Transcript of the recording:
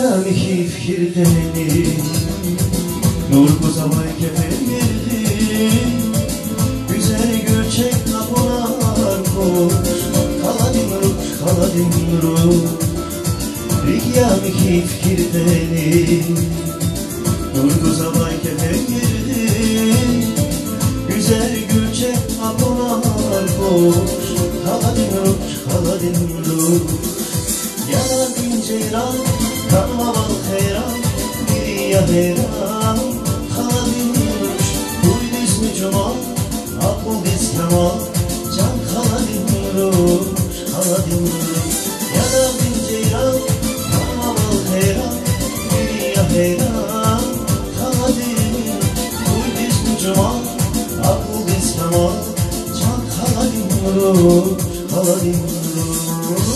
Yani fikirteni Nur kuzamay kefenirdi Güzel göçek kapılar koş. Kaladim ruh, kaladim ruh Yani fikirteni Nur kuzamay kefenirdi Güzel göçek kapılar koş. Kaladim ruh, kaladim ruh Yalan ceyran, kanma bal heyran بيران خالدينوش دوين اسم جمال عقل ديس كمال جان خالدينوش خالدينوش يا دابين جيران تمام الخيران بيريا حيران خالدينوش دوين اسم جمال عقل ديس كمال جان خالدينوش خالدينوش